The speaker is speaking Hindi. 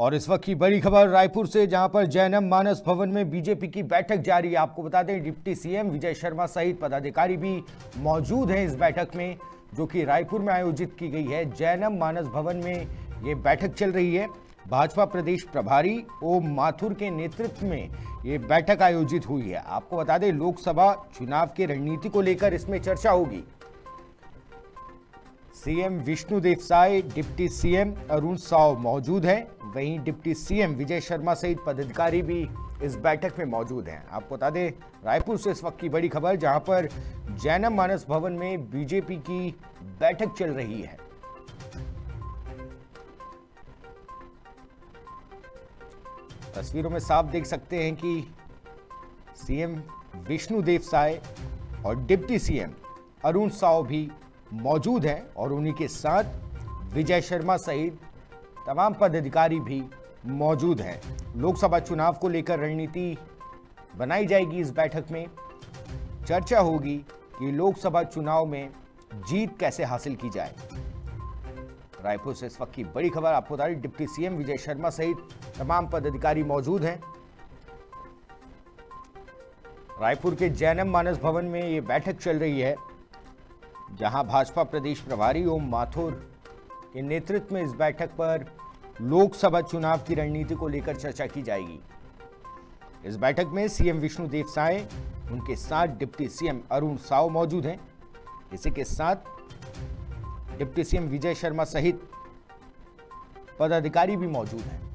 और इस वक्त की बड़ी खबर रायपुर से, जहाँ पर जैनम मानस भवन में बीजेपी की बैठक जारी। है आपको बता दें, डिप्टी सीएम विजय शर्मा सहित पदाधिकारी भी मौजूद हैं इस बैठक में, जो कि रायपुर में आयोजित की गई है। जैनम मानस भवन में ये बैठक चल रही है। भाजपा प्रदेश प्रभारी ओम माथुर के नेतृत्व में ये बैठक आयोजित हुई है। आपको बता दें, लोकसभा चुनाव की रणनीति को लेकर इसमें चर्चा होगी। CM Vishnudeo Sai deputy CM Arun Sao मौजूद हैं। वहीं डिप्टी सीएम विजय शर्मा सहित पदाधिकारी भी इस बैठक में मौजूद हैं। आपको बता दें, रायपुर से इस वक्त की बड़ी खबर, जहाँ पर जैनम मानस भवन में बीजेपी की बैठक चल रही है। तस्वीरों में साफ़ देख सकते हैं कि सीएम विष्णुदेव साय और डिप्टी सीएम अरुण साव भी मौजूद हैं और उन्हीं के साथ विजय शर्मा सहित तमाम पदाधिकारी भी मौजूद हैं। लोकसभा चुनाव को लेकर रणनीति बनाई जाएगी इस बैठक में। चर्चा होगी कि लोकसभा चुनाव में जीत कैसे हासिल की जाए। रायपुर से इस वक्त की बड़ी खबर आपको बता रही डिप्टी सीएम विजय शर्मा सहित तमाम पदाधिकारी मौजूद हैं। रायपुर के जैनम मानस भवन में ये बैठक चल रही है। जहाँ भाजपा प्रदेश प्रभारी ओम माथुर के नेतृत्व में इस बैठक पर लोकसभा चुनाव की रणनीति को लेकर चर्चा की जाएगी। इस बैठक में सीएम विष्णुदेव साय उनके साथ डिप्टी सीएम अरुण साव मौजूद हैं। इसी के साथ डिप्टी सीएम विजय शर्मा सहित पदाधिकारी भी मौजूद हैं।